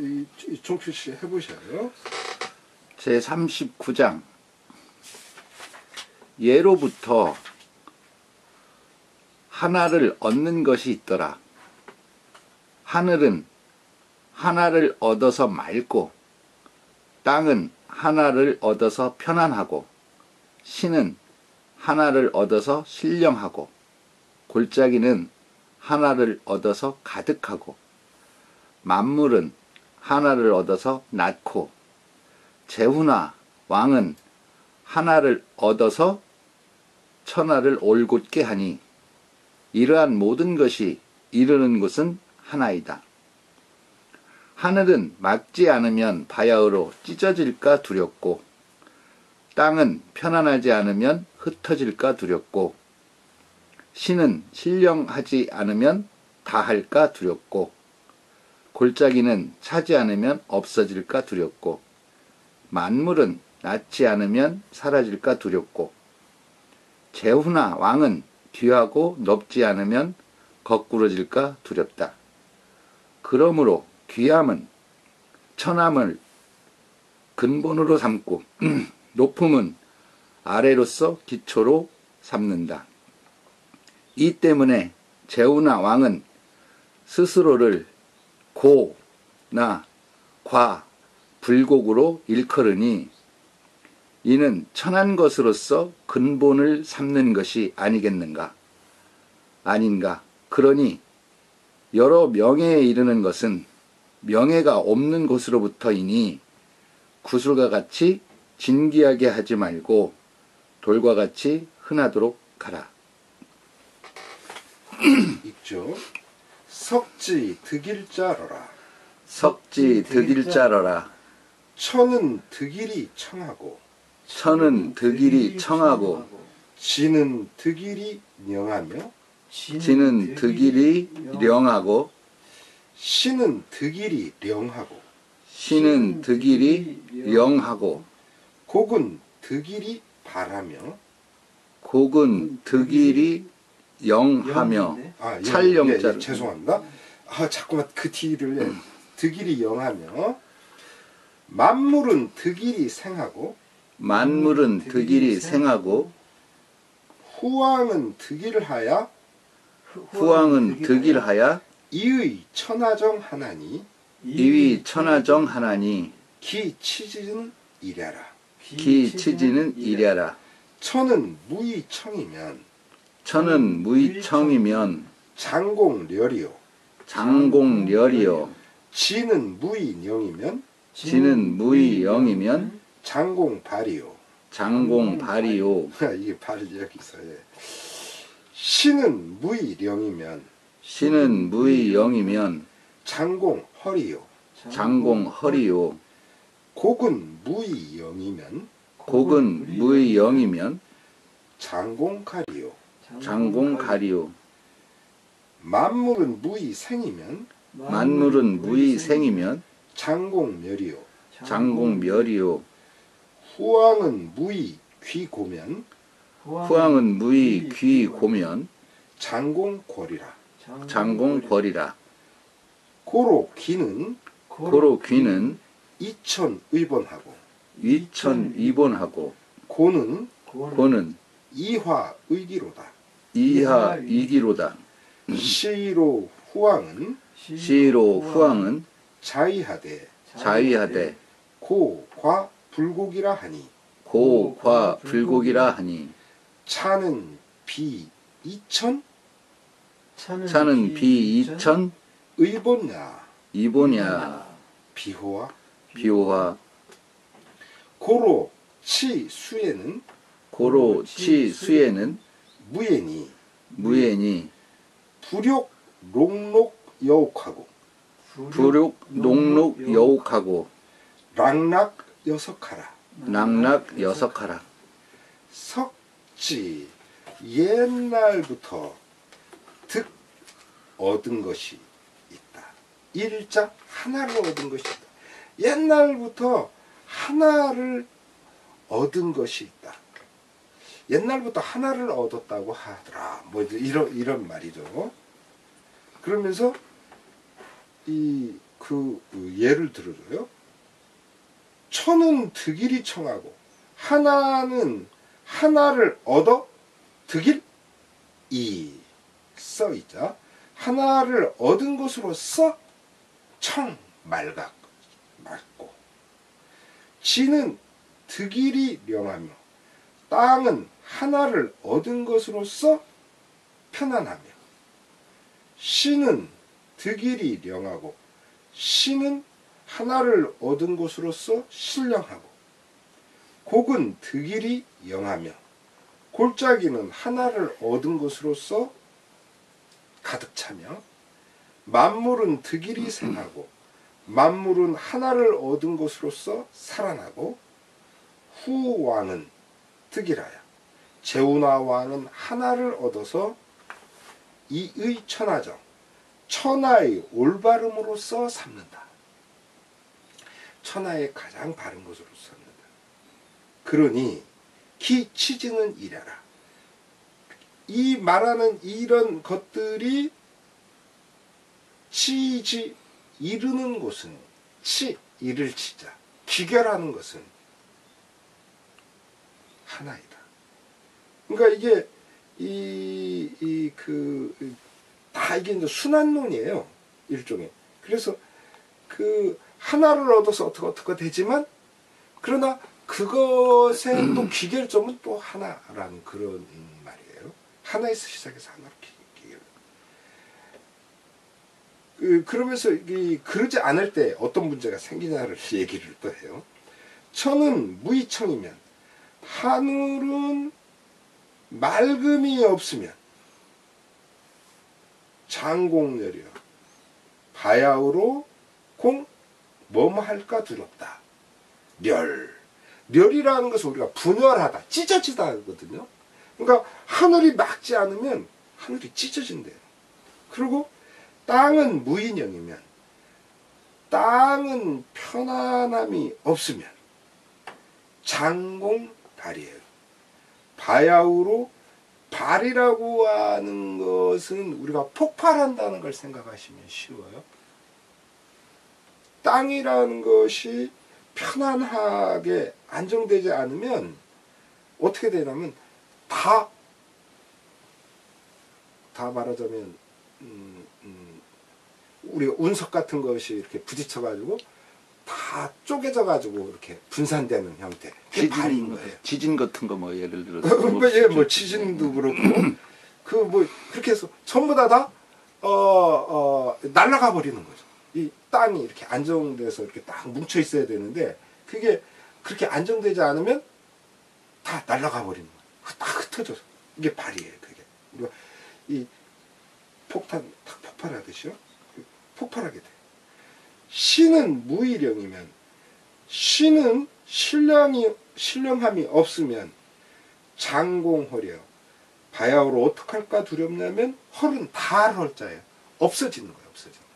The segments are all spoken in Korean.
자, 이, 이 종필 씨 해보셔요. 제 39장 예로부터 하나를 얻는 것이 있더라. 하늘은 하나를 얻어서 맑고 땅은 하나를 얻어서 편안하고 신은 하나를 얻어서 신령하고 골짜기는 하나를 얻어서 가득하고 만물은 하나를 얻어서 낮고 제후나 왕은 하나를 얻어서 천하를 올곧게 하니 이러한 모든 것이 이르는 곳은 하나이다. 하늘은 막지 않으면 바야흐로 찢어질까 두렵고 땅은 편안하지 않으면 흩어질까 두렵고 신은 신령하지 않으면 다할까 두렵고 골짜기는 차지 않으면 없어질까 두렵고 만물은 낳지 않으면 사라질까 두렵고 제후나 왕은 귀하고 높지 않으면 거꾸러질까 두렵다. 그러므로 귀함은 천함을 근본으로 삼고 높음은 아래로서 기초로 삼는다. 이 때문에 제후나 왕은 스스로를 고 나 과 불곡으로 일컬으니 이는 천한 것으로서 근본을 삼는 것이 아니겠는가? 아닌가? 그러니 여러 명예에 이르는 것은 명예가 없는 곳으로부터이니 구슬과 같이 진기하게 하지 말고 돌과 같이 흔하도록 하라. 있죠. 석지 득일자러라. 석지 득일자러라. 천은 득일이 청하고 천은 득일이 청하고 지는 득일이 명하며 지는 득일이 령하고 신은 득일이 령하고 신은 득일이 영하고 곡은 득일이 바라며 곡은 득일이 영하며 아, 예, 찰령자를. 예, 예, 죄송합니다. 아 자꾸만 그 티를 예. 득일이 영하며 만물은 득일이 생하고 만물은 득일이 생하고 후왕은 득일을 하여 후왕은 득일하야 이의 천하정 하나니 이위 천하정 하나니 기 치지는 이랴라. 기 치지는 이랴라 천은 무의 청이면 천은 무의청이면 장공렬이요. 장공렬이요 지는 무의령이면 지는 무의영이면 장공발이요. 장공발이요 이게 발이 여기 있어요. 신은 무의령이면 신은 무의영이면 장공허리요. 장공허리요 곡은 무의영이면 곡은 무의영이면 장공칼이요. 장공 가리요 만물은 무의생이면 만물은 무의생이면 장공 멸이요. 장공 멸이요 후왕은 무의귀고면 후왕은 무의 귀고면 장공 궐이라. 장공 궐이라 고로 귀는 고로 귀는 이천 의본하고 위천 이본하고 고는 고는 이화 의기로다. 이하 이기로다. 시로 후왕은 시로 후왕은 자의하되 자위하되 고과 불곡이라 하니 고과 불곡이라 하니 차는 비 이천 차는 비 이천 의본야 이보냐 비호와 비오화 고로 치 수에는 고로 치 수에는 무예니 무예니 불욕 롱록 여옥하고 불욕 농록 여옥하고 락락 여석하라 낙락 여석하라 석지 옛날부터 득 얻은 것이 있다. 일자 하나를 얻은 것이 있다. 옛날부터 하나를 얻은 것이 있다. 옛날부터 하나를 얻었다고 하더라. 뭐 이런 이런 말이죠. 그러면서 이그그 예를 들어줘요. 천은 득일이 청하고 하나는 하나를 얻어 득일 이 써있자 하나를 얻은 것으로써 청 말각 맑고 지는 득일이 명하며 땅은 하나를 얻은 것으로써 편안하며 시는 득일이 명하고 시는 하나를 얻은 것으로서 신령하고 곡은 득일이 영하며 골짜기는 하나를 얻은 것으로서 가득 차며 만물은 득일이 생하고 만물은 하나를 얻은 것으로서 살아나고 후 왕은 득일하여 왕은 하나를 얻어서 이의 천하정 천하의 올바름으로써 삼는다. 천하의 가장 바른 것으로 삼는다. 그러니 기 치지는 이래라. 이 말하는 이런 것들이 치지 이르는 곳은 치 이를 치자 기결하는 것은 하나이다. 그러니까 이게 이 이 그 다 이게 이제 순환론이에요 일종의. 그래서 그 하나를 얻어서 어떻게 어떻게 되지만 그러나 그것의 또 기결점은 또 하나라는 그런 말이에요. 하나에서 시작해서 하나로 기- 기결. 그, 그러면서 이 그러지 않을 때 어떤 문제가 생기냐를 얘기를 또 해요. 천은 무이청이면 하늘은 맑음이 없으면 장공열이여 바야흐로 공 뭐뭐 할까 두렵다. 멸. 멸이라는 것은 우리가 분열하다, 찢어지다 하거든요. 그러니까 하늘이 막지 않으면 하늘이 찢어진대요. 그리고 땅은 무인형이면 땅은 편안함이 없으면 장공 발이에요. 바야흐로 발이라고 하는 것은 우리가 폭발한다는 걸 생각하시면 쉬워요. 땅이라는 것이 편안하게 안정되지 않으면 어떻게 되냐면 다, 다 말하자면, 음, 음, 우리 운석 같은 것이 이렇게 부딪혀가지고 다 쪼개져 가지고 이렇게 분산되는 형태. 지진, 거예요. 지진 같은 거 뭐 예를 들어서 뭐, 예, 뭐 지진도 그렇고 그 뭐 그렇게 해서 전부 다다 어, 어, 날아가 버리는 거죠. 이 땅이 이렇게 안정돼서 이렇게 딱 뭉쳐 있어야 되는데 그게 그렇게 안정되지 않으면 다 날아가 버리는 거예요. 딱 흩어져서 이게 발이에요. 그게 이 폭탄 탁 폭발하듯이요. 그 폭발하게 돼. 신은 무의령이면 신은 신령이 신령함이 없으면 장공허려 바야흐로 어떡할까 두렵냐면 헐은 다 헐자예요. 없어지는 거예요. 없어지는.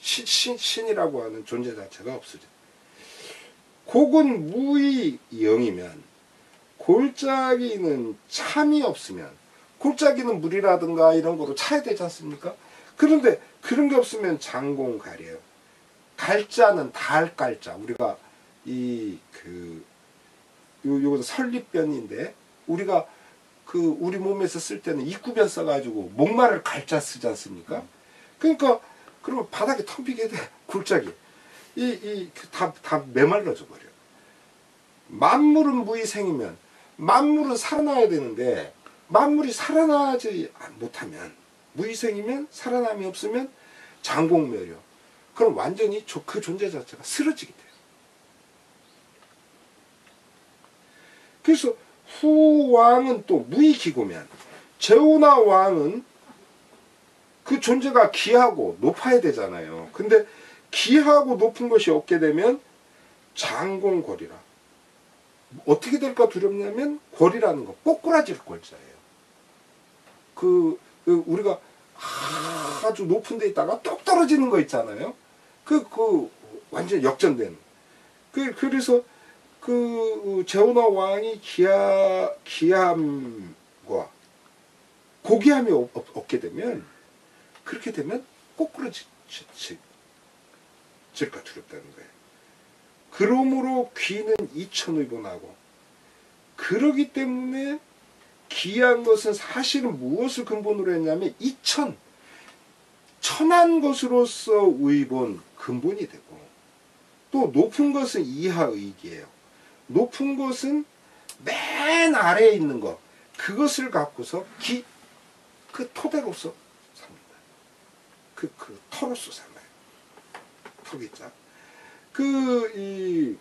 신, 신, 신이라고 하는 존재 자체가 없어져. 곡은 무의 영이면 골짜기는 참이 없으면 골짜기는 물이라든가 이런 거로 차야 되지 않습니까? 그런데 그런 게 없으면 장공 가려요. 갈자는 달 갈자. 우리가 이그 요 요거 설립변인데 우리가 그 우리 몸에서 쓸 때는 입구변 써가지고 목마를 갈자 쓰지 않습니까? 그러니까 그러면 바닥에 텅 비게 돼 골짜기 이이다다 메말라져 버려. 만물은 무의생이면 만물은 살아나야 되는데 만물이 살아나지 못하면 무의생이면 살아남이 없으면 장공멸이요. 그럼 완전히 조- 그 존재 자체가 쓰러지게 돼요. 그래서 후 왕은 또 무의기고면 제우나 왕은 그 존재가 귀하고 높아야 되잖아요. 근데 귀하고 높은 것이 없게 되면 장공거리라. 어떻게 될까 두렵냐면 골이라는 거 꼬꾸라질 골자예요. 그, 그 우리가 아주 높은 데 있다가 뚝 떨어지는 거 있잖아요. 그, 그 완전 역전되는. 그 그래서 그 제오나 왕이 기하 기함과 고기함이 없, 없- 없게 되면 그렇게 되면 꼬꾸라지. 지- 질까 두렵다는 거예요. 그러므로 귀는 이천의본하고 그러기 때문에 귀한 것은 사실은 무엇을 근본으로 했냐면 이천 천한 것으로서 의본 근본이 되고 또 높은 것은 이하의기예요. 높은 것은 맨 아래에 있는 것 그것을 갖고서 기 그 토대로서 삽니다. 그, 그 터로서 살아요. 토기자. 그, 이,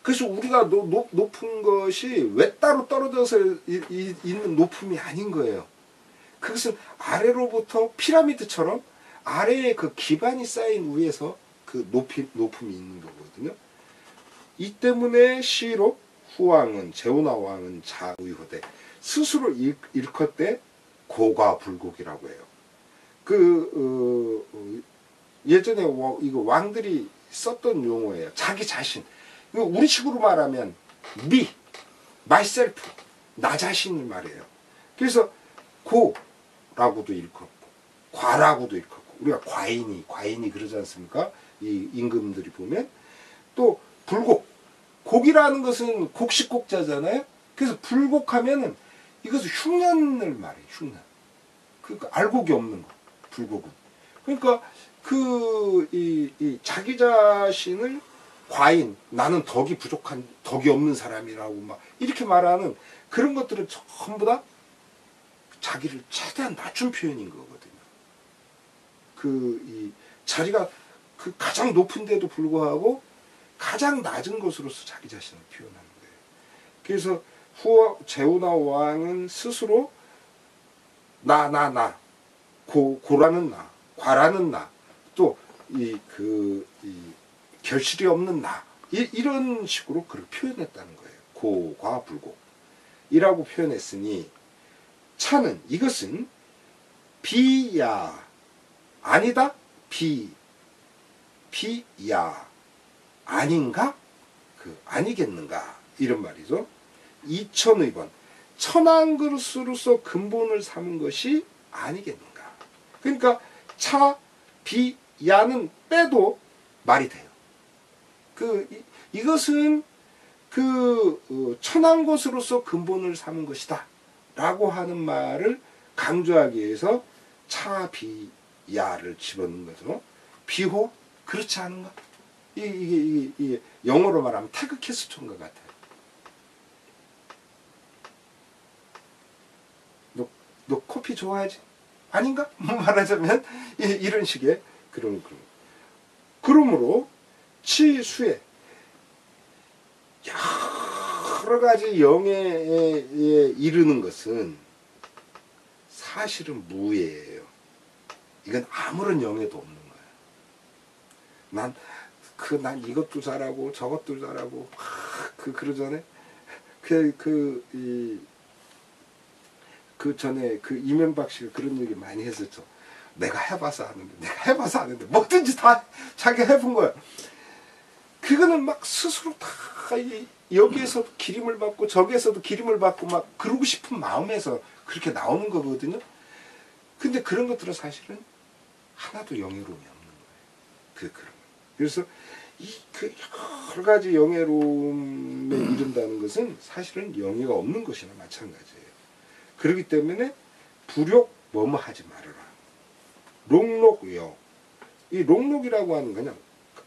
그래서 우리가 노, 높, 높은 것이 외따로 떨어져서 이, 이, 있는 높음이 아닌 거예요. 그것은 아래로부터 피라미드처럼 아래에 그 기반이 쌓인 위에서 그 높이, 높음이 있는 거거든요. 이 때문에 시로 후왕은 제오나 왕은 자의호대 스스로 일, 일컫되 고가불곡이라고 해요. 그 어, 어, 예전에 와- 이거 왕들이 썼던 용어예요. 자기 자신. 우리식으로 말하면 me, myself, 나 자신을 말해요. 그래서 고라고도 일컫고 과라고도 일컫고 우리가 과인이 과인이 그러지 않습니까? 이 임금들이 보면 또 불곡 곡이라는 것은 곡식곡자잖아요. 그래서 불곡하면은 이것은 흉년을 말해요. 흉년. 그 알곡이 없는 거. 불곡은. 그러니까 그이 이 자기 자신을 과인 나는 덕이 부족한 덕이 없는 사람이라고 막 이렇게 말하는 그런 것들은 전부 다 자기를 최대한 낮춘 표현인 거거든요. 그 이 자리가 그 가장 높은데도 불구하고 가장 낮은 것으로서 자기 자신을 표현하는 거예요. 그래서 후 제우나 왕은 스스로 나 나 나 고 고라는 나 과라는 나 또 이 그 이 결실이 없는 나 이, 이런 식으로 그렇게 표현했다는 거예요. 고과 불고이라고 표현했으니 차는 이것은 비야 아니다 비 비야 아닌가 그 아니겠는가 이런 말이죠. 이천의번 천한 그릇으로서 근본을 삼은 것이 아니겠는가. 그러니까 차, 비, 야는 빼도 말이 돼요. 그 이, 이것은 그 어, 천한 것으로서 근본을 삼은 것이다. 라고 하는 말을 강조하기 위해서 차, 비, 야를 집어넣는 거죠. 비호 그렇지 않은가? 이- 이게, 이게, 이게 영어로 말하면 태그 캐스톤과 같아요. 너, 너 커피 좋아하지? 아닌가? 뭐 말하자면 이, 이런 식의 그런 그런. 그러므로 치수에 여러 가지 영예에 이르는 것은 사실은 무예예요. 이건 아무런 영예도 없는 거예요. 난그 난 이것도 잘하고 저것도 잘하고 막그 그러잖아요. 그그 이 그 전에 그 이명박 씨가 그런 얘기 많이 했었죠. 내가 해봐서 아는데, 내가 해봐서 아는데, 뭐든지 다 자기가 해본 거야. 그거는 막 스스로 다 이- 여기에서도 기림을 받고 저기에서도 기림을 받고 막 그러고 싶은 마음에서 그렇게 나오는 거거든요. 근데 그런 것들은 사실은 하나도 영예로움이 없는 거예요. 그 그런. 거. 그래서 이그 여러 가지 영예로움에 이른다는 것은 사실은 영예가 없는 것이나 마찬가지예요. 그렇기 때문에 불욕 뭐뭐 하지 말아라. 롱록요. 이 롱록이라고 하는 그냥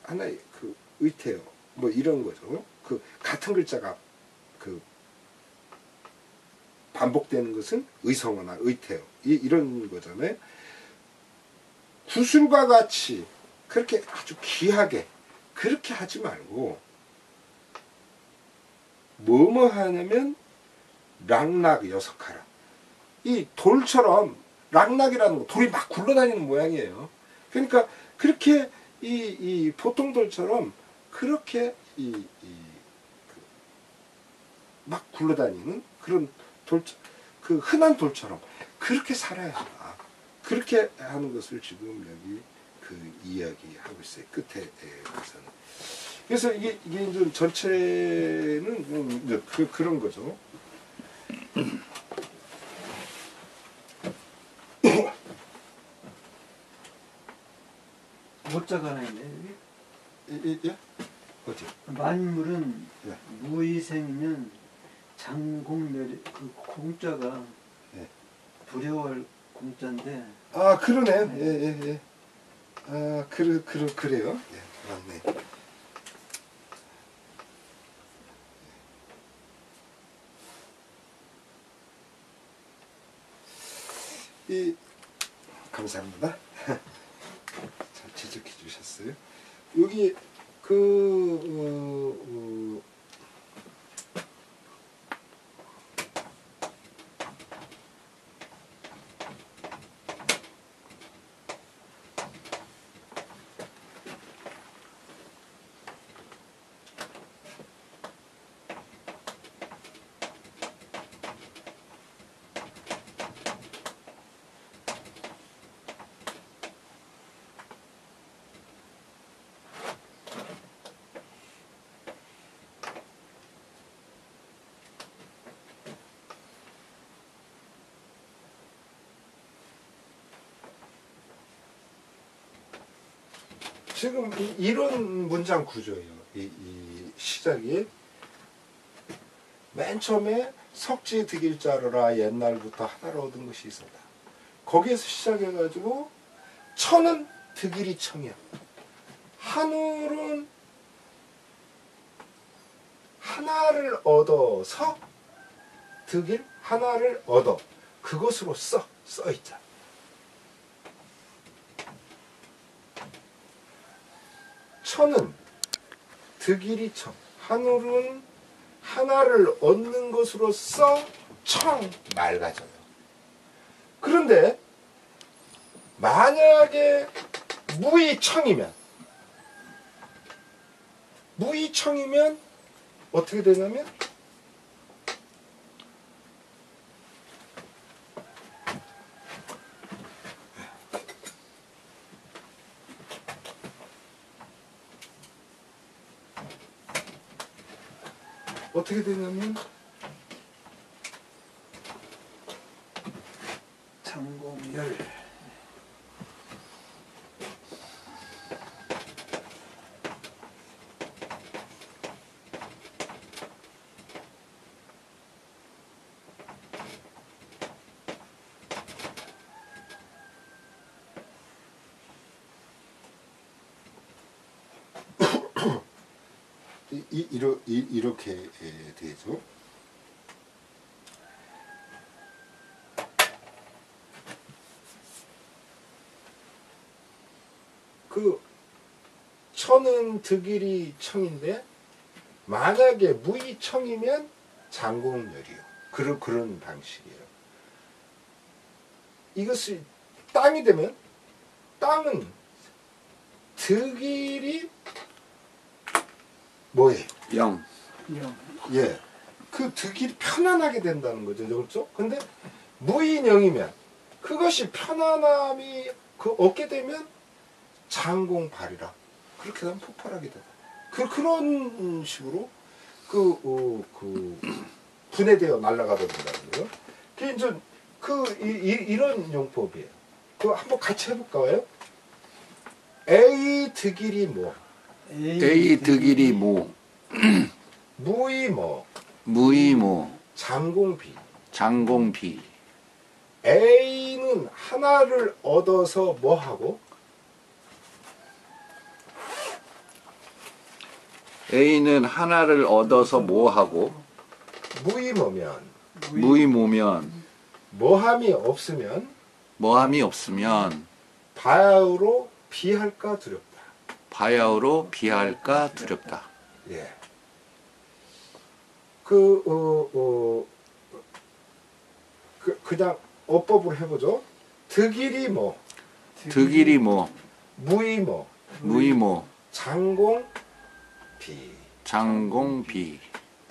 하나의 그 의태어 뭐 이런 거죠. 그 같은 글자가 그 반복되는 것은 의성어나 의태어 이, 이런 거잖아요. 구술과 같이 그렇게 아주 귀하게 그렇게 하지 말고 뭐뭐 하냐면 락락 여석하라. 이 돌처럼 락락이라는 거 돌이 막 굴러다니는 모양이에요. 그러니까 그렇게 이, 이 보통 돌처럼 그렇게 이, 이, 그, 막 굴러다니는 그런 돌, 그 흔한 돌처럼 그렇게 살아야 한다. 그렇게 하는 것을 지금 여기 그 이야기하고 있어요. 끝에 가서는. 그래서 이게, 이게 이제 전체는 좀 이제 그, 그런 거죠. 모자가 하나 있네. 이, 이, 예? 어디? 만물은 예. 무의생이면 장공멸이 그 공자가 예. 두려워할 공자인데 아 그러네. 예예 예. 아 그래 그래 그래요. 예 맞네. 이 감사합니다. 잘 지적해 주셨어요. 여기 그 어, 어, 지금 이, 이런 문장 구조예요. 이, 이 시작이 맨 처음에 석지 득일자르라 옛날부터 하나를 얻은 것이 있었다. 거기에서 시작해가지고 천은 득일이 청이야. 하늘은 하나를 얻어서 득일 하나를 얻어 그것으로 써 써 있잖 천은 득일이 청, 하늘은 하나를 얻는 것으로서 청 맑아져요. 그런데 만약에 무이청이면 무이청이면 어떻게 되냐면 어떻게 되냐면 장공멸 이, 이, 이러, 이, 이렇게 에, 되죠. 그 천은 득일이 청인데 만약에 무이청이면 장공열이요. 그런 그런 방식이에요. 이것이 땅이 되면 땅은 득일이 뭐예요? 영. 영 예. 그 득이 편안하게 된다는 거죠. 그렇죠? 근데 무인영이면 그것이 편안함이 그 얻게 되면 장공발이라. 그렇게 되면 폭발하게 되다. 그, 그런 식으로 그, 어, 그, 분해되어 날아가 버린다는 거예요. 그, 이제, 그, 이, 이, 이 런 용법이에요. 그, 한번 같이 해볼까요? A 득일이 뭐, A 득일이 모. 무이 뭐, 무이모. 장공비. 장공비. A는 하나를 얻어서 뭐 하고 A는 하나를 얻어서 뭐 하고 무임하면 무이모면 뭐함이 없으면 뭐함이 없으면 바야흐로 비할까 두렵다. 바야흐로 비할까 두렵다. 예. 그, 어, 어, 그, 그냥 어법으로 해보죠. 득일이 뭐, 득일이 뭐 무이 뭐, 무이모 장공, 비. 장공비.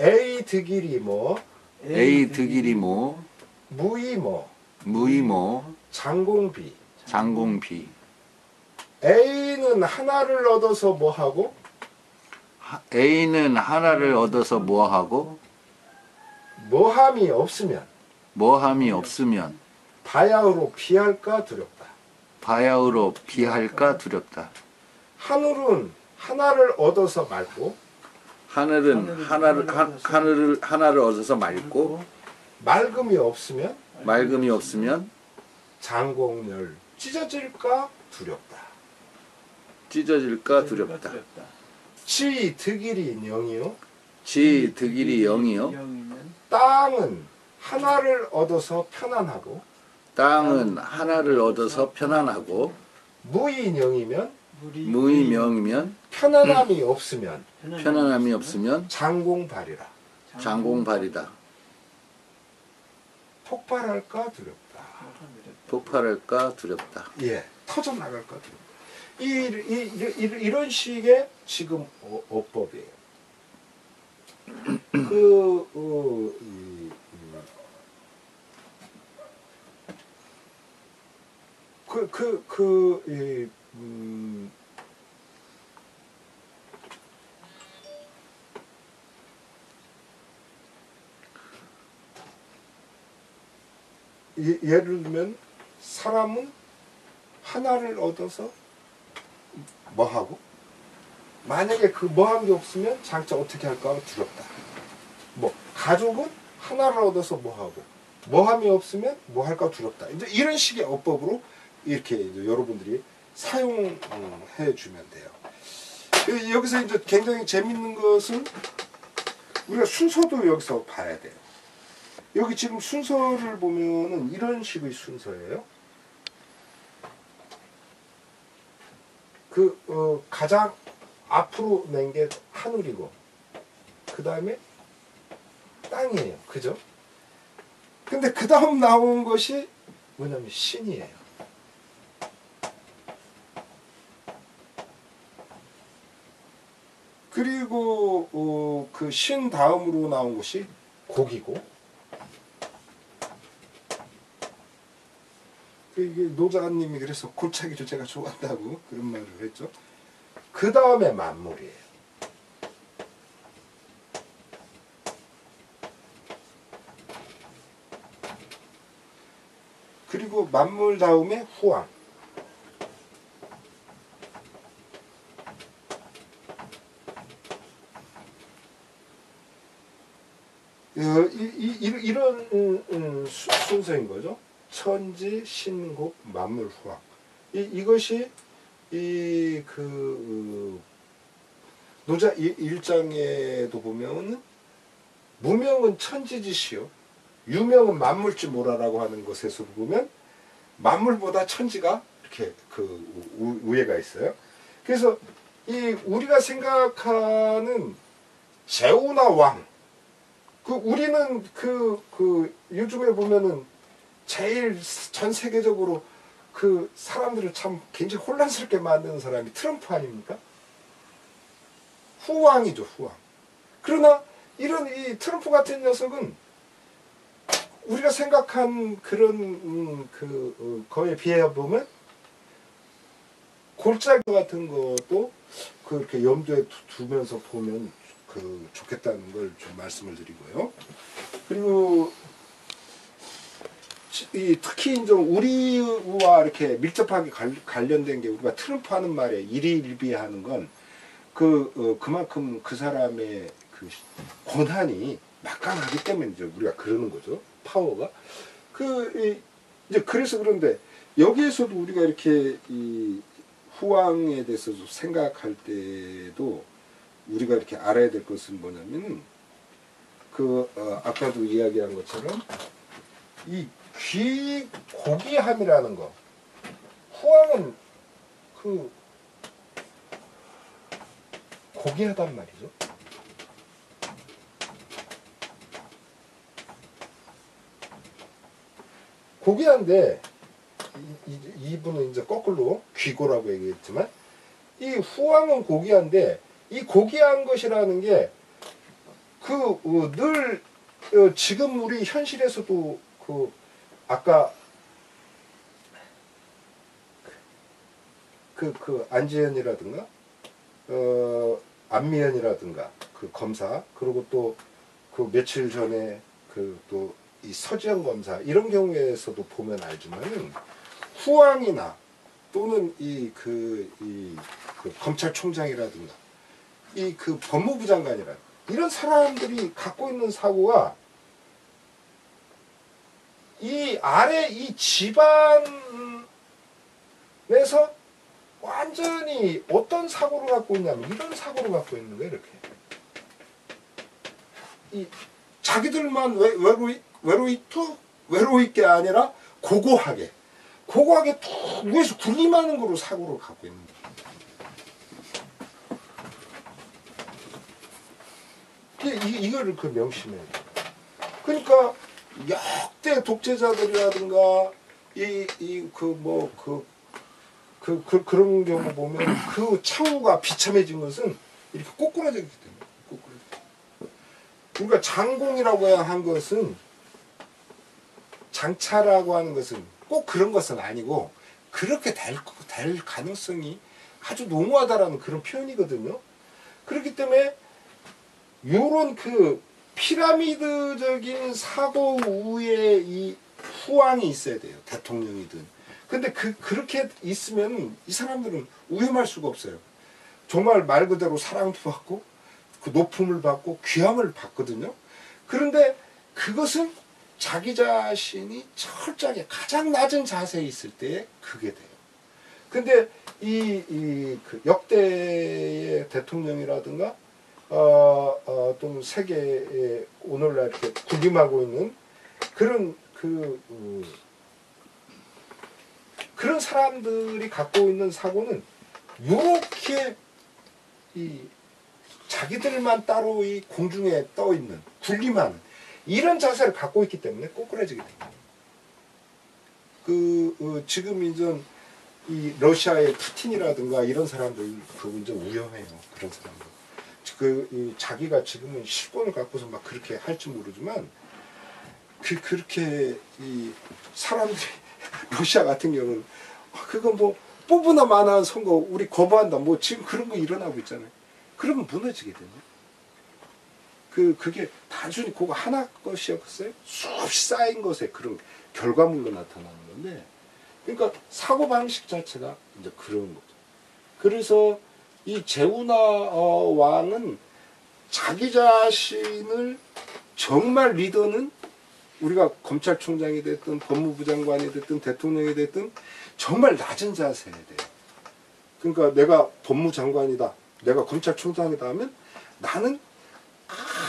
A 득일이 뭐, A 득일이 뭐 무이 뭐, 무이모 장공 비. 장공 비. A는 하나를 얻어서 뭐 하고 하- A는 하나를 얻어서 뭐 하고 뭐함이 없으면 뭐함이 없으면 바야흐로 피할까 두렵다. 바야흐로 비할까 두렵다. 하늘은 하나를 얻어서 맑고 하늘은 하나를 하, 하늘을 하나를 얻어서 맑고 맑음이 없으면 맑음이 없으면 장공열 찢어질까 두렵다. 찢어질까 두렵다. 지 득일이 영이요 지 득일이 영이요 영이면 땅은 하나를 얻어서 편안하고 땅은 하나를 얻어서 편안하고 무인영이면 무의명이면 편안함이 없으면 편안함이 없으면 장공발이라 장공발이다. 폭발할까 두렵다. 폭발할까 두렵다. 예, 터져 나갈까 두렵다. 이, 이, 이, 이, 이런 식의 지금 어, 어법이에요. 그, 어, 이, 음, 그, 그, 그, 이, 음, 예, 예를 들면 사람은 하나를 얻어서 뭐하고 만약에 그 뭐한 게 없으면 장차 어떻게 할까 두렵다. 뭐 가족은 하나를 얻어서 뭐하고 뭐함이 없으면 뭐 할까 두렵다. 이제 이런 식의 어법으로 이렇게 이제 여러분들이 사용해 주면 돼요. 그 여기서 이제 굉장히 재밌는 것은 우리가 순서도 여기서 봐야 돼요. 여기 지금 순서를 보면은 이런 식의 순서예요. 그 어, 가장 앞으로 낸 게 하늘이고 그 다음에 땅이에요. 그죠? 근데 그 다음 나온 것이 뭐냐면 신이에요. 그리고 어, 그신 다음으로 나온 것이 고기고 그 이게 노자님이 그래서 골짜기를 제가 좋아한다고 그런 말을 했죠. 그 다음에 만물이에요. 그리고 만물 다음에 후왕. 어, 이, 이, 이- 이런 음, 순서인 거죠. 천지, 신곡, 만물, 후왕. 이, 이것이 이 그 노자 이- 일장에도 보면은 무명은 천지지시요. 유명은 만물지 모라라고 하는 것에서 보면 만물보다 천지가 이렇게 그 우- 우애가 있어요. 그래서 이 우리가 생각하는 제후나 왕, 그 우리는 그, 그 요즘에 보면은 제일 전 세계적으로 그 사람들을 참 굉장히 혼란스럽게 만드는 사람이 트럼프 아닙니까? 후왕이죠, 후왕. 그러나 이런 이 트럼프 같은 녀석은 우리가 생각한 그런 음, 그 어, 거에 비해 보면 골짜기 같은 것도 그렇게 염두에 두- 두면서 보면 그 좋겠다는 걸 좀 말씀을 드리고요. 그리고 치- 이 특히 이제 우리와 이렇게 밀접하게 관, 관련된 게 우리가 트럼프 하는 말에 일희일비하는 건그 어, 그만큼 그 사람의 그 시- 권한이 막강하기 때문에 이제 우리가 그러는 거죠. 파워가. 그 이, 이제 그래서 그런데 여기에서도 우리가 이렇게 이 후왕에 대해서 좀 생각할 때도 우리가 이렇게 알아야 될 것은 뭐냐면 그 어, 아까도 이야기한 것처럼 이 귀 고귀함이라는 거 후왕은 그 고귀하단 말이죠. 고귀한데 이, 이, 이분은 이제 거꾸로 귀고라고 얘기했지만 이 후왕은 고귀한데 이 고귀한 것이라는 게 그늘 어, 지금 우리 현실에서도 그 아까 그 그 안지현이라든가 어 안미연이라든가 그 검사 그리고 또 그 며칠 전에 그 또 이 서지현 검사 이런 경우에서도 보면 알지만은 후왕이나 또는 이 그 이 그 검찰총장이라든가 이 그 법무부 장관이라 이런 사람들이 갖고 있는 사고가 이 아래 이 집안에서 완전히 어떤 사고를 갖고 있냐면 이런 사고를 갖고 있는 거예요 이렇게 이 자기들만 외, 외로이 외로이 툭 외로울 게 아니라 고고하게 고고하게 툭 위에서 군림하는 거로 사고를 갖고 있는 거예요. 이, 이, 이거를 그 명심해야 돼. 그러니까 역대 독재자들이라든가 이 이 그 뭐 그 그 그, 그, 런 경우 보면 그 창호가 비참해진 것은 이렇게 꼬꾸라지기 때문에 꼬꾸라지. 우리가 장공이라고 해야 한 것은 장차라고 하는 것은 꼭 그런 것은 아니고 그렇게 될, 될 가능성이 아주 농후하다라는 그런 표현이거든요. 그렇기 때문에 요런 그 피라미드적인 사고 위에 이 후왕이 있어야 돼요. 대통령이든. 근데 그, 그렇게 있으면 이 사람들은 위험할 수가 없어요. 정말 말 그대로 사랑도 받고 그 높음을 받고 귀함을 받거든요. 그런데 그것은 자기 자신이 철저하게 가장 낮은 자세에 있을 때 그게 돼요. 근데 이, 이, 그 역대의 대통령이라든가, 어, 어, 또 세계에 오늘날 이렇게 군림하고 있는 그런 그, 음, 그런 사람들이 갖고 있는 사고는 요렇게 이 자기들만 따로 이 공중에 떠 있는 군림하는 이런 자세를 갖고 있기 때문에 꼬꾸라지게 됩니다. 그 어, 지금 이제 이 러시아의 푸틴이라든가 이런 사람들 그 이제 위험해요. 그런 사람들. 그 이, 자기가 지금은 실권을 갖고서 막 그렇게 할지 모르지만 그 그렇게 이 사람들이 러시아 같은 경우는 아, 그거 뭐 뽑으나 마나 선거 우리 거부한다 뭐 지금 그런 거 일어나고 있잖아요. 그러면 무너지게 되네. 그 그게 단순히 그거 하나 것이었어요. 수없이 쌓인 것에 그런 결과물로 나타나는 건데, 그러니까 사고 방식 자체가 이제 그런 거죠. 그래서 이 제우나 어, 왕은 자기 자신을 정말 리더는 우리가 검찰총장이 됐든 법무부 장관이 됐든 대통령이 됐든 정말 낮은 자세에 돼요. 그러니까 내가 법무장관이다, 내가 검찰총장이다 하면 나는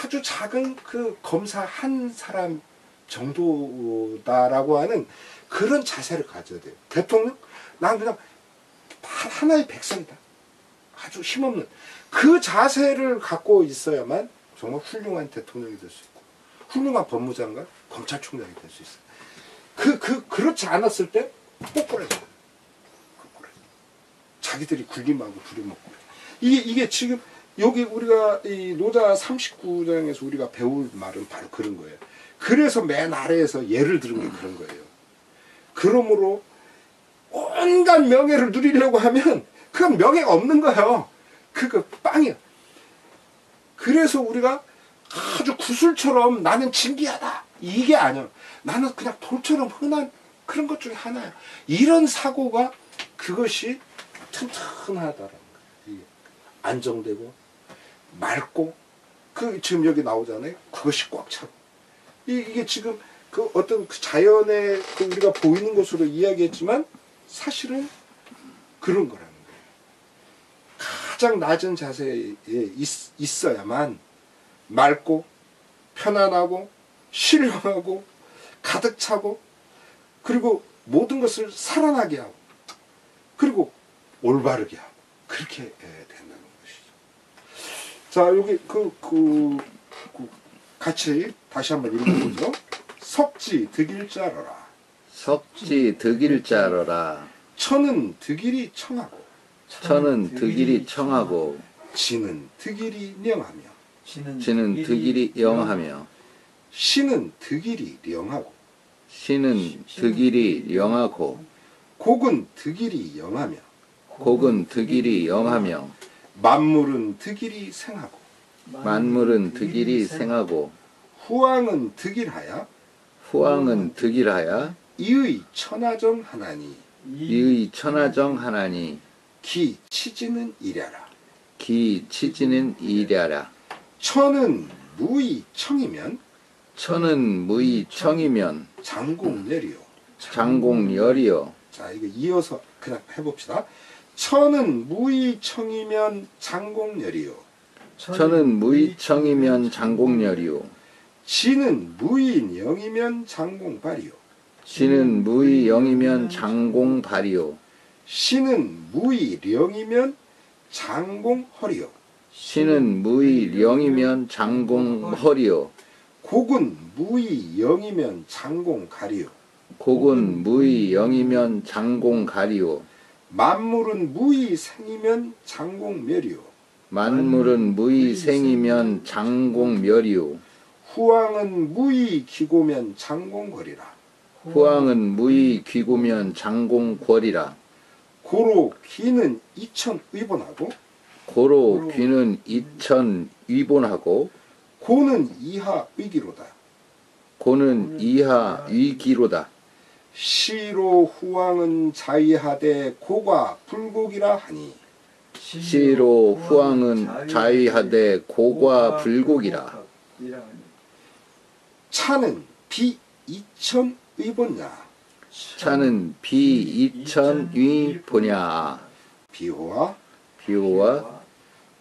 아주 작은 그 검사 한 사람 정도다라고 하는 그런 자세를 가져야 돼요. 대통령? 난 그냥 하나의 백성이다. 아주 힘없는. 그 자세를 갖고 있어야만 정말 훌륭한 대통령이 될 수 있고, 훌륭한 법무장관, 검찰총장이 될 수 있어요. 그, 그, 그렇지 않았을 때, 꼬꾸라져. 자기들이 굴림하고 부려먹고. 이게, 이게 지금, 여기 우리가 이 노자 39장에서 우리가 배울 말은 바로 그런 거예요. 그래서 맨 아래에서 예를 들은 게 그런 거예요. 그러므로 온갖 명예를 누리려고 하면 그건 명예가 없는 거예요. 그거 빵이야. 그래서 우리가 아주 구슬처럼 나는 진기하다. 이게 아니야. 나는 그냥 돌처럼 흔한 그런 것 중에 하나야. 이런 사고가 그것이 튼튼하다라는. 이게 안정되고 맑고 그 지금 여기 나오잖아요. 그것이 꽉 차고 이, 이게 지금 그 어떤 그 자연의 그 우리가 보이는 것으로 이야기했지만 사실은 그런 거예요. 가장 낮은 자세에 있, 있어야만 맑고 편안하고 신령하고 가득 차고 그리고 모든 것을 살아나게 하고 그리고 올바르게 하고 그렇게 예, 된다는 것이죠. 자 여기 그, 그, 그 같이 다시 한번 읽어보죠. 석지 득일 자러라. 석지 득일 자러라. 천은 득일이 청하고 천은 득일이 청하고 지는 득일이 령하며. 지는 득일이 영하며. 신은 득일이 령하고. 신은 득일이 영하고. 곡은 득일이 영하며. 곡은 득일이 영하며. 만물은 득일이 생하고. 만물은 득일이 생하고. 후왕은 득일하여 후왕은 득일하여 이의 천하정 하나니. 이의 천하정 하나니 기 치지는 이랴라. 기 치지는 이랴라 천은 무의 청이면 천은 무의 청이면 장공열이요. 장공열이요 자 이거 이어서 그냥 해봅시다. 천은 무의 청이면 장공열이요. 천은 무의 청이면 장공열이요 지는 무의 영이면 장공발이요. 지는 무의 영이면 장공발이요 신은 무의 령이면 장공허리요. 신은 무의 영이면 장공허리요 곡은 무의 영이면 장공가리요. 곡은 무의 영이면 장공가리요 만물은 무의 생이면 장공멸이요. 만물은 무의 생이면 장공멸이요 후왕은 무의 기고면 장공거리라. 후왕은 무의 귀고면 장공궐이라 고로 귀는 이천의본하고 고로 귀는 이천 위본하고 고는 이하 의기로다. 고는 이하 위기로다. 시로 후왕은 자의하되 고가 불곡이라 하니. 시로 후왕은 자위하되 고과 불곡이라. 차는 비 이천의본냐 차는 비 이천 위 보냐 비호와 비호와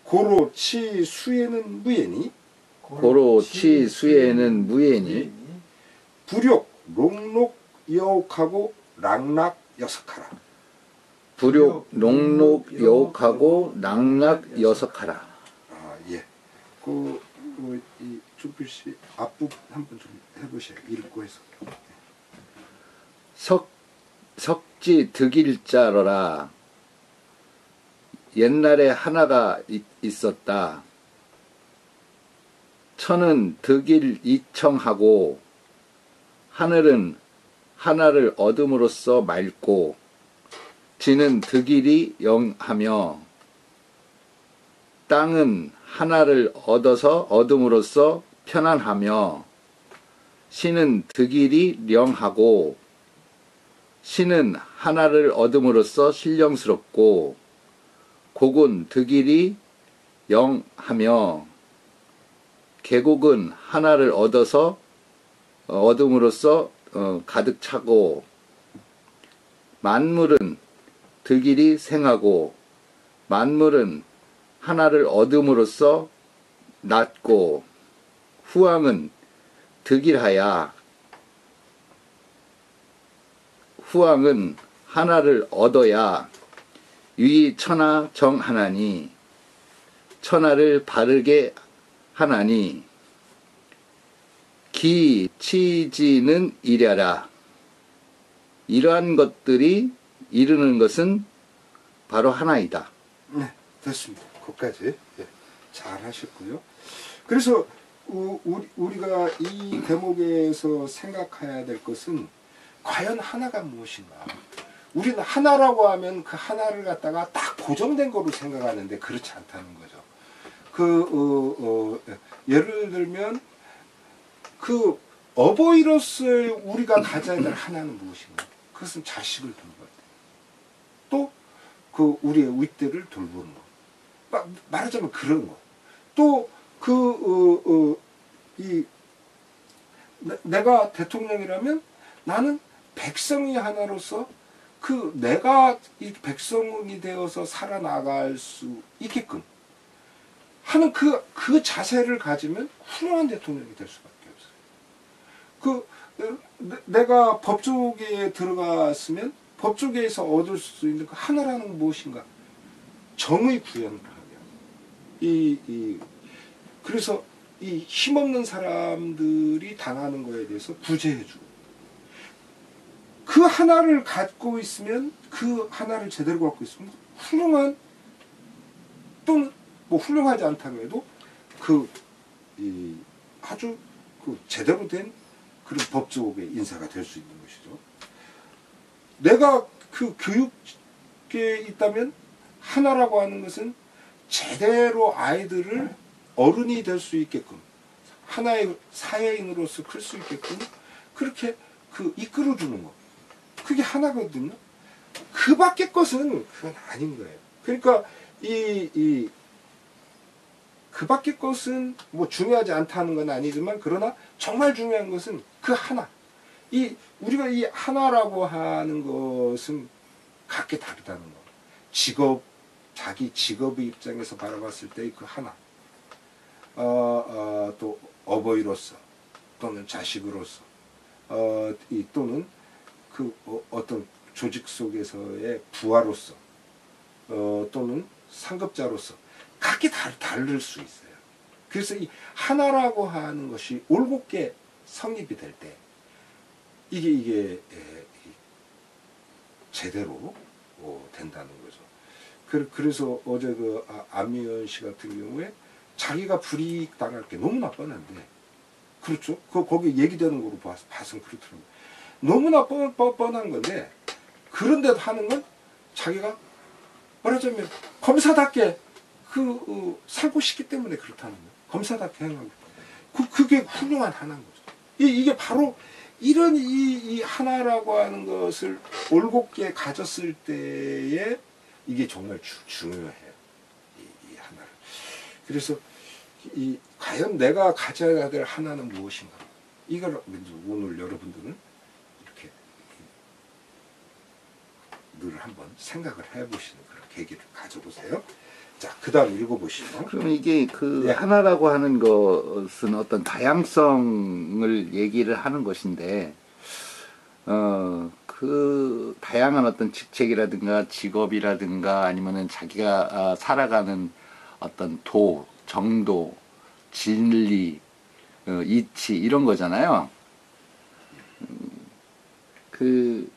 고로 치 수에는 무예니 고로 치 수에는 무예니 부력 롱록 여옥하고 락락 여석하라. 부욕 농록 여옥하고 낙락 여석하라 아 예. 그, 그, 이 주필 씨 앞부분 한번 좀 해보세요. 읽고 해서. 석 석지 득일자러라 옛날에 하나가 이- 있었다. 천은 득일 이청하고 하늘은 하나를 얻음으로써 맑고 지는 득일이 영하며 땅은 하나를 얻어서 얻음으로써 편안하며 신은 득일이 령하고 신은 하나를 얻음으로써 신령스럽고 곡은 득일이 영하며 계곡은 하나를 얻어서 어, 얻음으로써 어, 가득 차고 만물은 득일이 생하고 만물은 하나를 얻음으로써 낮고 후왕은 득일하야 후왕은 하나를 얻어야 유이 천하 정하나니 천하를 바르게 하나니 기 치지는 이랴라 이러한 것들이 이르는 것은 바로 하나이다. 네, 됐습니다. 거기까지. 예, 잘 하셨고요. 그래서 우, 우리, 우리가 이 대목에서 생각해야 될 것은 과연 하나가 무엇인가? 우리는 하나라고 하면 그 하나를 갖다가 딱 고정된 거로 생각하는데 그렇지 않다는 거죠. 그, 어, 어, 예를 들면 그 어버이로서 우리가 가져야 될 하나는 무엇인가? 그것은 자식을 돌봐야 돼. 또그 우리의 윗대를 돌보는 거. 마- 말하자면 그런 거. 또그 어, 어, 내가 대통령이라면 나는 백성이 하나로서 그 내가 이 백성이 되어서 살아나갈 수 있게끔 하는 그, 그 자세를 가지면 훌륭한 대통령이 될 수밖에 없어요. 그, 어, 내- 내가 법조계에 들어갔으면 법조계에서 얻을 수 있는 그 하나라는 건 무엇인가? 정의 구현을 하며. 이, 이, 그래서 이 힘없는 사람들이 당하는 거에 대해서 구제해주고. 그 하나를 갖고 있으면 그 하나를 제대로 갖고 있으면 훌륭한 또는 뭐 훌륭하지 않다고 해도 그이 아주 그 제대로 된 그런 법조계 인사가 될 수 있는 것이죠. 내가 그 교육계에 있다면 하나라고 하는 것은 제대로 아이들을 어른이 될 수 있게끔 하나의 사회인으로서 클 수 있게끔 그렇게 그 이끌어주는 거 그게 하나거든요. 그 밖의 것은 그건 아닌 거예요. 그러니까 이, 이, 그 밖의 것은 뭐 중요하지 않다는 건 아니지만 그러나 정말 중요한 것은 그 하나. 이, 우리가 이 하나라고 하는 것은 각기 다르다는 거. 직업, 자기 직업의 입장에서 바라봤을 때그 하나. 어, 어, 또 어버이로서 또는 자식으로서 어, 이 또는 그 어, 어떤 조직 속에서의 부하로서 어, 또는 상급자로서 각기 다, 다를 수 있어요. 그래서 이 하나라고 하는 것이 올곧게 성립이 될 때 이게 이게 에, 이 제대로 어, 된다는 거죠. 그, 그래서 어제 그 아, 안미연 씨 같은 경우에 자기가 불이익 당할 게 너무나 뻔한데 그렇죠. 그 거기 얘기되는 거로 봐서 봐서는 그렇더라고요. 너무나 뻔, 뻔, 뻔 한 건데 그런데도 하는 건 자기가 말하자면 검사답게 그 어, 살고 싶기 때문에 그렇다는 거예요. 검사답게 행하고 그 그게 훌륭한 하나인 거죠. 이, 이게 바로 이런 이, 이 하나라고 하는 것을 올곧게 가졌을 때에 이게 정말 주, 중요해요. 이, 이 하나를. 그래서 이 과연 내가 가져야 될 하나는 무엇인가? 이걸 오늘 여러분들은 이렇게 늘 한번 생각을 해보시는 그런 계기를 가져보세요. 자, 그 다음 읽어보시죠. 그럼 이게 그 예. 하나라고 하는 것은 어떤 다양성을 얘기를 하는 것인데, 어, 그 다양한 어떤 직책이라든가 직업이라든가 아니면은 자기가 아, 살아가는 어떤 도, 정도, 진리, 어, 이치 이런 거잖아요. 음, 그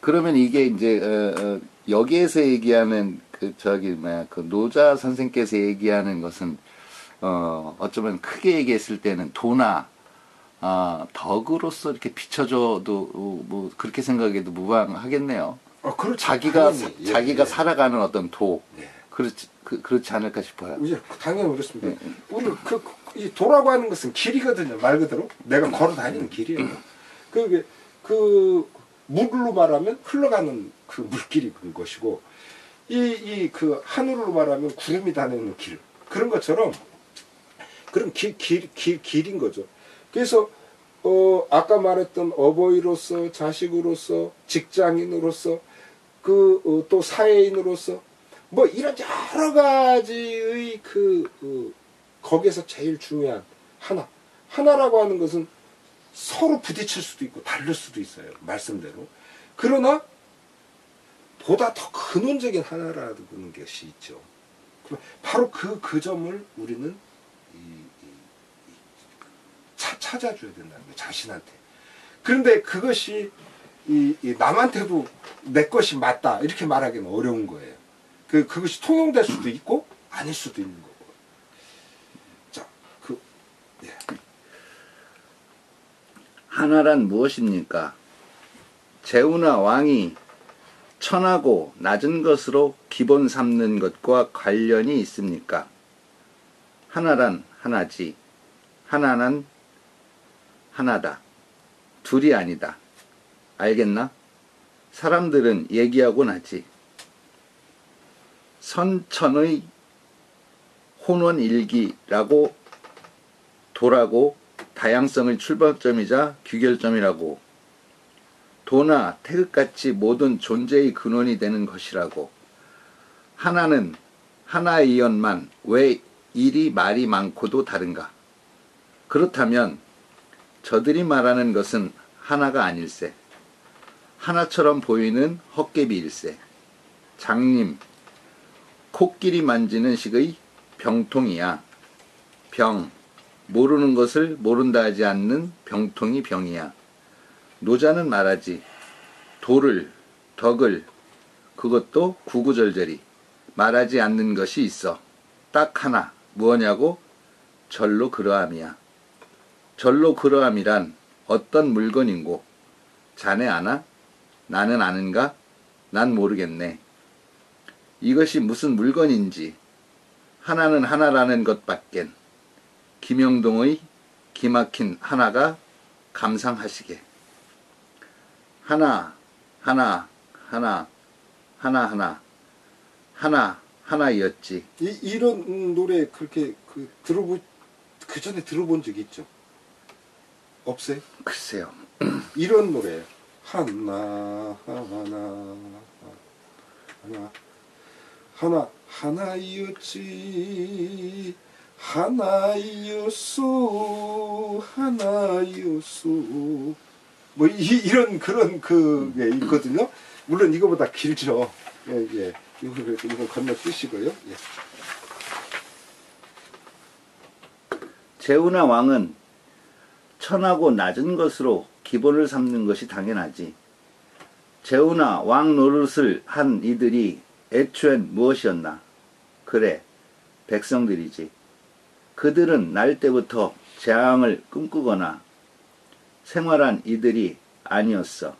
그러면 이게 이제 어, 어, 여기에서 얘기하는 그 저기 뭐야 그 노자 선생께서 얘기하는 것은 어 어쩌면 크게 얘기했을 때는 도나 아 덕으로서 이렇게 비춰줘도 어, 뭐 그렇게 생각해도 무방하겠네요. 어, 그렇죠. 자기가. 예, 자기가 예. 살아가는 어떤 도 예. 그렇지 그, 그렇지 않을까 싶어요. 이제 당연히 그렇습니다. 예, 우리 그, 그, 이 도라고 하는 것은 길이거든요. 말 그대로 내가 걸어 다니는 길이에요. 그게 그 물로 말하면 흘러가는 그 물길이 그런 것이고 이 이 그 하늘로 말하면 구름이 다니는 길 그런 것처럼 그런 길, 길, 길, 길 인 거죠. 그래서 어 아까 말했던 어버이로서 자식으로서 직장인으로서 그또 사회인으로서 뭐 이런 여러 가지의 그 어, 거기에서 제일 중요한 하나 하나라고 하는 것은 서로 부딪힐 수도 있고 다를 수도 있어요 말씀대로. 그러나 보다 더 근원적인 하나라는 것이 있죠. 바로 그 그 점을 우리는 이, 이, 이 차- 찾아줘야 된다는 거예요 자신한테. 그런데 그것이 이, 이 남한테도 내 것이 맞다 이렇게 말하기는 어려운 거예요. 그 그것이 통용될 수도 있고 아닐 수도 있는 자그 예. 하나란 무엇입니까? 제후나 왕이 천하고 낮은 것으로 기본 삼는 것과 관련이 있습니까? 하나란 하나지, 하나는 하나다. 둘이 아니다. 알겠나? 사람들은 얘기하곤 하지. 선천의 혼원일기라고 도라고 다양성의 출발점이자 귀결점이라고. 도나 태극같이 모든 존재의 근원이 되는 것이라고. 하나는 하나이연만 왜 일이 말이 많고도 다른가? 그렇다면 저들이 말하는 것은 하나가 아닐세. 하나처럼 보이는 헛개비일세. 장님 코끼리 만지는 식의 병통이야. 병 모르는 것을 모른다 하지 않는 병통이 병이야. 노자는 말하지. 도를, 덕을, 그것도 구구절절히 말하지 않는 것이 있어. 딱 하나, 무엇냐고? 절로 그러함이야. 절로 그러함이란 어떤 물건인고? 자네 아나? 나는 아는가? 난 모르겠네. 이것이 무슨 물건인지, 하나는 하나라는 것밖엔 김영동의 기막힌 하나가 감상하시게. 하나, 하나 하나 하나 하나 하나 하나였지. 이, 이런 노래 그렇게 그 들어보 그 전에 들어본 적 있죠? 없어요? 글쎄요. 이런 노래 하나 하나 하나 하나 하나였지 하나였소 하나였소 뭐 이, 이런 그런 그게 있거든요. 물론 이거보다 길죠. 예, 예. 이거 이거 건너 쓰시고요. 예. 재우나 왕은 천하고 낮은 것으로 기본을 삼는 것이 당연하지. 재우나 왕 노릇을 한 이들이 애초엔 무엇이었나? 그래, 백성들이지. 그들은 날 때부터 재앙을 꿈꾸거나 생활한 이들이 아니었어.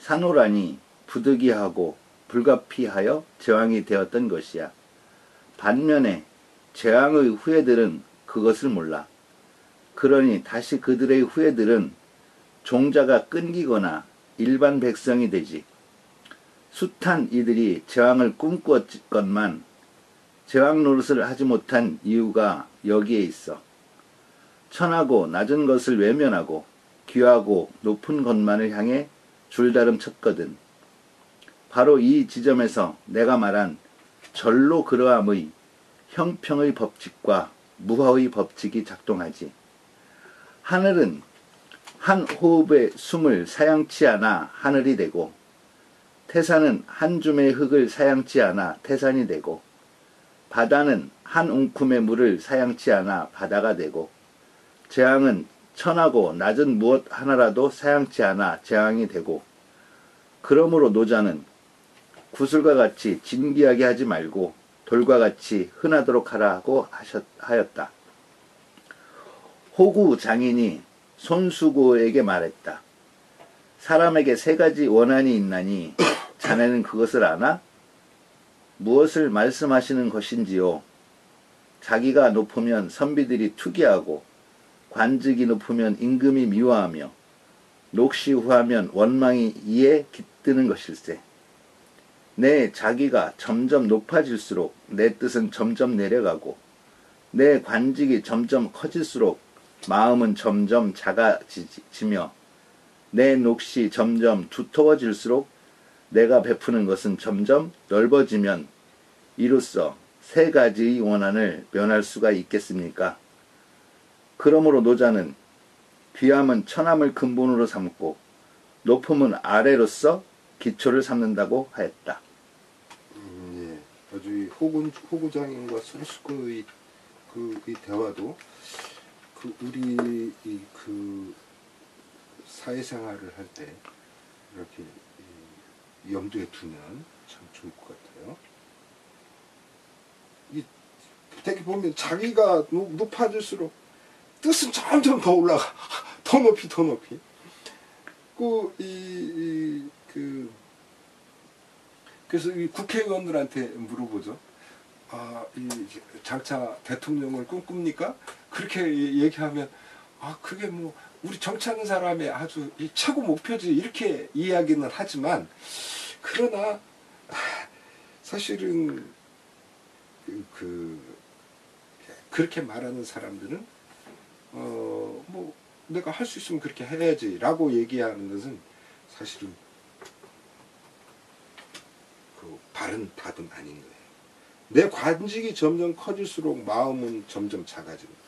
산호라니 부득이하고 불가피하여 제왕이 되었던 것이야. 반면에 재앙의 후예들은 그것을 몰라. 그러니 다시 그들의 후예들은 종자가 끊기거나 일반 백성이 되지. 숱한 이들이 제왕을 꿈꾸었건만 제왕 노릇을 하지 못한 이유가 여기에 있어. 천하고 낮은 것을 외면하고 귀하고 높은 것만을 향해 줄다름 쳤거든. 바로 이 지점에서 내가 말한 절로 그러함의 형평의 법칙과 무화의 법칙이 작동하지. 하늘은 한 호흡의 숨을 사양치 않아 하늘이 되고, 태산은 한 줌의 흙을 사양치 않아 태산이 되고, 바다는 한 웅큼의 물을 사양치 않아 바다가 되고, 재앙은 천하고 낮은 무엇 하나라도 사양치 않아 재앙이 되고, 그러므로 노자는 구슬과 같이 진기하게 하지 말고 돌과 같이 흔하도록 하라고 하셨, 하였다. 호구 장인이 손수고에게 말했다. 사람에게 세 가지 원한이 있나니 자네는 그것을 아나? 무엇을 말씀하시는 것인지요? 자기가 높으면 선비들이 투기하고 관직이 높으면 임금이 미워하며 녹시 후하면 원망이 이에 깃드는 것일세. 내 자기가 점점 높아질수록 내 뜻은 점점 내려가고 내 관직이 점점 커질수록 마음은 점점 작아지며 내 녹시 점점 두터워질수록 내가 베푸는 것은 점점 넓어지면 이로써 세 가지의 원한을 면할 수가 있겠습니까? 그러므로 노자는 귀함은 천함을 근본으로 삼고 높음은 아래로서 기초를 삼는다고 하였다. 음, 예. 아주 이 호군 호구장인과 손수고의 그, 이 대화도 그 우리 이 그 사회생활을 할 때 이렇게 이 염두에 두면 참 좋을 것 같아요. 이 되게 보면 자기가 높- 높아질수록 뜻은 점점 더 올라가 더 높이 더 높이 그이그 그래서 이 국회의원들한테 물어보죠. 아, 이 장차 대통령을 꿈꿉니까? 그렇게 이- 얘기하면 아, 그게 뭐 우리 정치하는 사람의 아주 이 최고 목표지 이렇게 이야기는 하지만 그러나 아, 사실은 그, 그 그렇게 말하는 사람들은 어 뭐 내가 할 수 있으면 그렇게 해야지라고 얘기하는 것은 사실은 그 바른 답은 아닌 거예요. 내 관직이 점점 커질수록 마음은 점점 작아집니다.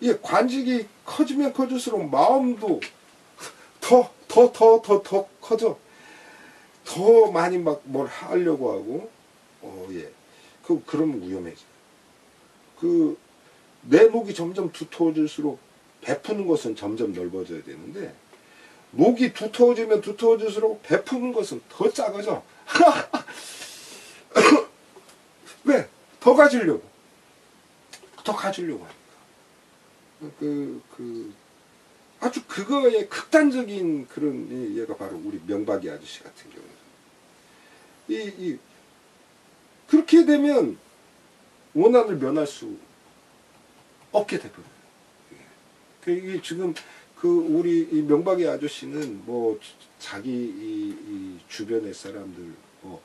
이 관직이 커지면 커질수록 마음도 더 더 더 더 더 커져. 더 많이 막 뭘 하려고 하고 어 예. 그 그러면 위험해져. 그 내 목이 점점 두터워질수록 베푸는 것은 점점 넓어져야 되는데 목이 두터워지면 두터워질수록 베푸는 것은 더 작아져. 왜? 더 가지려고. 더 가지려고. 그, 그, 아주 그거의 극단적인 그런, 이 얘가 바로 우리 명박이 아저씨 같은 경우는. 이, 이, 그렇게 되면 원한을 면할 수 없게 돼버려요. 그 이게 지금 그 우리 이 명박이 아저씨는 뭐 자기 이, 이 주변의 사람들 뭐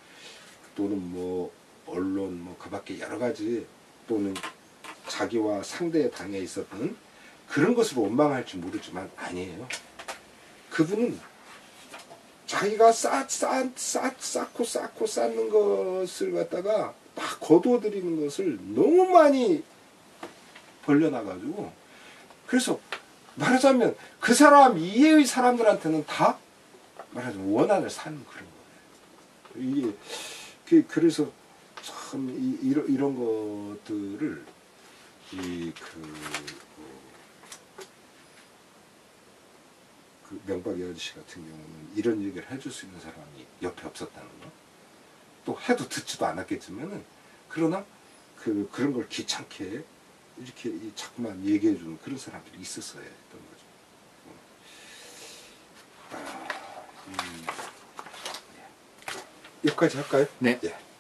또는 뭐 언론 뭐 그밖에 여러 가지 또는 자기와 상대 당에 있었던 그런 것으로 원망할지 모르지만 아니에요. 그분은 자기가 쌓고 쌓고 쌓는 것을 갖다가 막 거두어들이는 것을 너무 많이 벌려놔가지고 그래서 말하자면 그 사람 이해의 사람들한테는 다 말하자면 원한을 사는 그런 거예요. 이게 그- 그래서 참 이, 이런 것들을 이그 그 명박이 아저씨 같은 경우는 이런 얘기를 해줄 수 있는 사람이 옆에 없었다는 거. 또 해도 듣지도 않았겠지만은 그러나 그 그런 걸 귀찮게 이렇게 이 자꾸만 얘기해 주는 그런 사람들이 있었어야 했던 거죠. 아, 음, 예. 여기까지 할까요? 네. 예.